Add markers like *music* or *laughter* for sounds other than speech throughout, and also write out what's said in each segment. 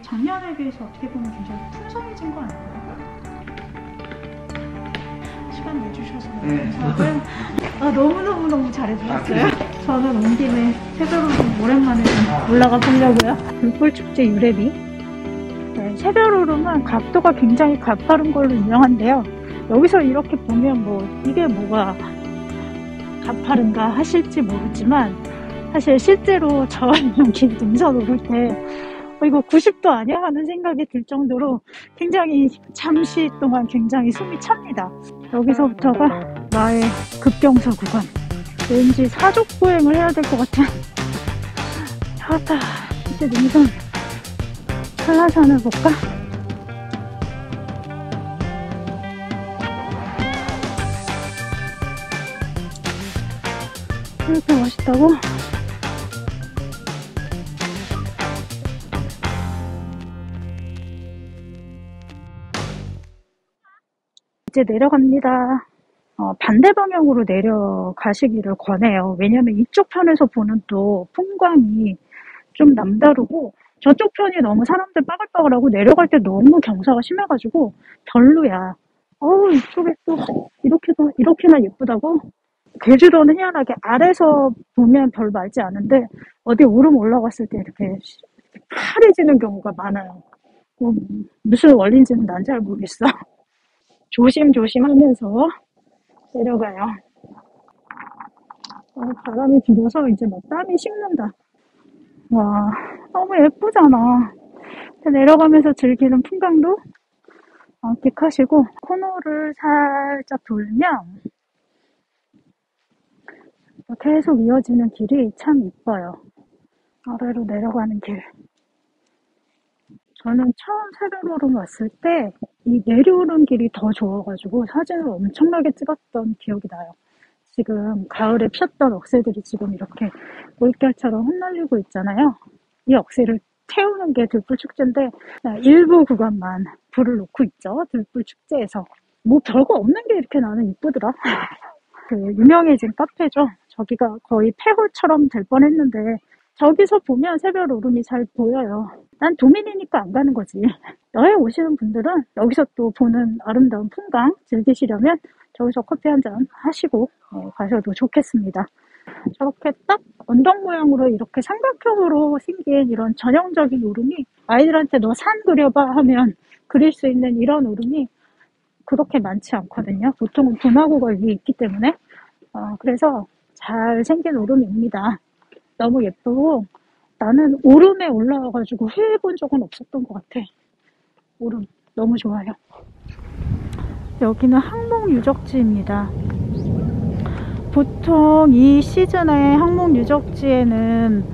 작년에 비해서 어떻게 보면 굉장히 풍성해진 거 아닌가요? 시간 내주셔서 네. 감사하고요. 아, 너무너무너무 잘해주셨어요. 저는 온 김에 새벽으로 좀 오랜만에 좀 올라가 보려고요. 불꽃축제 유래비. 네, 새별오름은 각도가 굉장히 가파른 걸로 유명한데요. 여기서 이렇게 보면 뭐 이게 뭐가 가파른가 하실지 모르지만 사실 실제로 저길 능선 오를 때 어, 이거 90도 아니야? 하는 생각이 들 정도로 굉장히 잠시 동안 굉장히 숨이 찹니다. 여기서부터가 나의 급경사 구간. 왠지 사족 보행을 해야 될 것 같은. 좋다. 이제 능선 한라산을 볼까? 이렇게 멋있다고? 이제 내려갑니다. 어, 반대 방향으로 내려가시기를 권해요. 왜냐면 이쪽 편에서 보는 또 풍광이 좀 남다르고 저쪽 편이 너무 사람들 빠글빠글하고 내려갈 때 너무 경사가 심해가지고 별로야. 어우 이쪽에 또 이렇게도 이렇게나 예쁘다고? 제주도는 희한하게 아래서 보면 별 맑지 않은데 어디 오름 올라갔을 때 이렇게 파래지는 경우가 많아요. 뭐, 무슨 원리인지는 난 잘 모르겠어. 조심조심 하면서 내려가요. 아, 바람이 불어서 이제 막 땀이 식는다. 와, 너무 예쁘잖아. 내려가면서 즐기는 풍광도 만끽하시고, 코너를 살짝 돌면, 계속 이어지는 길이 참 이뻐요. 아래로 내려가는 길. 저는 처음 새별오름 왔을 때 이 내려오는 길이 더 좋아가지고 사진을 엄청나게 찍었던 기억이 나요. 지금 가을에 피었던 억새들이 지금 이렇게 물결처럼 흩날리고 있잖아요. 이 억새를 태우는 게 들불축제인데 일부 구간만 불을 놓고 있죠. 들불축제에서. 뭐 별거 없는 게 이렇게 나는 이쁘더라. *laughs* 그 유명해진 카페죠. 저기가 거의 폐홀처럼 될 뻔했는데 저기서 보면 새별 오름이 잘 보여요. 난 도민이니까 안 가는 거지. 여행 오시는 분들은 여기서 또 보는 아름다운 풍광 즐기시려면 저기서 커피 한 잔 하시고 네, 가셔도 좋겠습니다. 저렇게 딱 언덕 모양으로 이렇게 삼각형으로 생긴 이런 전형적인 오름이 아이들한테 너 산 그려봐 하면 그릴 수 있는 이런 오름이 그렇게 많지 않거든요. 보통은 분화구가 위에 있기 때문에 어, 그래서 잘 생긴 오름입니다. 너무 예쁘고 나는 오름에 올라와가지고 후회해본 적은 없었던 것 같아. 오름 너무 좋아요. 여기는 항목 유적지입니다. 보통 이 시즌에 항목 유적지에는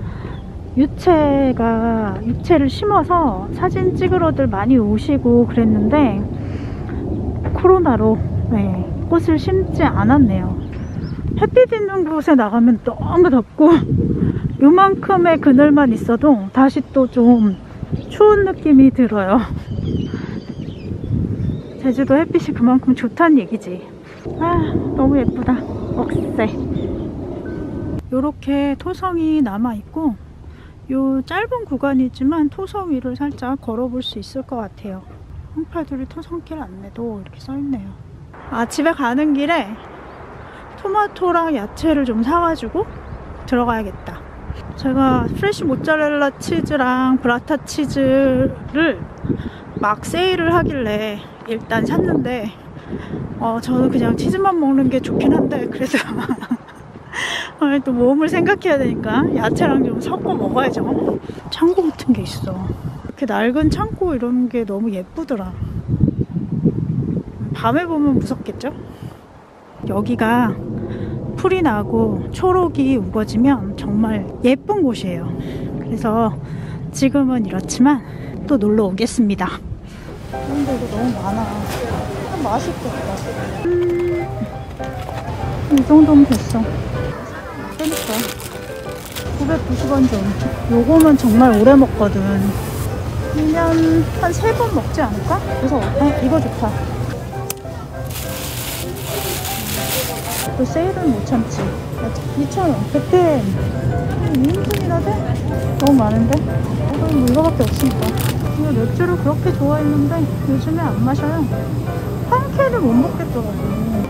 유채가 유채를 심어서 사진 찍으러들 많이 오시고 그랬는데 코로나로 네, 꽃을 심지 않았네요. 햇빛 있는 곳에 나가면 너무 덥고 요만큼의 그늘만 있어도 다시 또 좀 추운 느낌이 들어요. 제주도 햇빛이 그만큼 좋다는 얘기지. 아, 너무 예쁘다. 억새. 요렇게 토성이 남아있고, 요 짧은 구간이지만 토성 위를 살짝 걸어볼 수 있을 것 같아요. 홍파두리 토성길 안내도 이렇게 써있네요. 아, 집에 가는 길에 토마토랑 야채를 좀 사가지고 들어가야겠다. 제가 프레시 모짜렐라 치즈랑 브라타 치즈를 막 세일을 하길래 일단 샀는데 어, 저는 그냥 치즈만 먹는 게 좋긴 한데 그래서 어, *laughs* 또 몸을 생각해야 되니까 야채랑 좀 섞어 먹어야죠. 창고 같은 게 있어. 이렇게 낡은 창고 이런 게 너무 예쁘더라. 밤에 보면 무섭겠죠? 여기가 풀이 나고 초록이 우거지면 정말 예쁜 곳이에요. 그래서 지금은 이렇지만 또 놀러 오겠습니다. 이거 너무 많아. 참 맛있겠다. 음, 이 정도면 됐어. 그러니까 990원 좀. 요거는 정말 오래 먹거든. 1년 한세번 먹지 않을까? 그래서 아, 이거 좋다. 또 세일은 못 참지. 2,000원. 그때 2인분이나 돼? 너무 많은데? 어, 뭐 이거밖에 없으니까. 맥주를 그렇게 좋아했는데 요즘에 안 마셔요. 한 캔을 못 먹겠더라고요.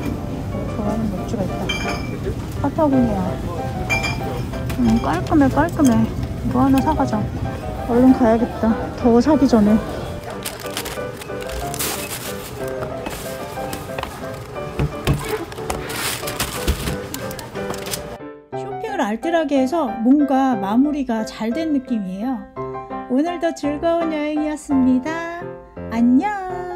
좋아하는 맥주가 있다. 파타고니아. 음, 깔끔해, 깔끔해. 이거 하나 사가자. 얼른 가야겠다. 더 사기 전에. 쇼핑을 알뜰하게 해서 뭔가 마무리가 잘 된 느낌이에요. 오늘도 즐거운 여행이었습니다. 안녕!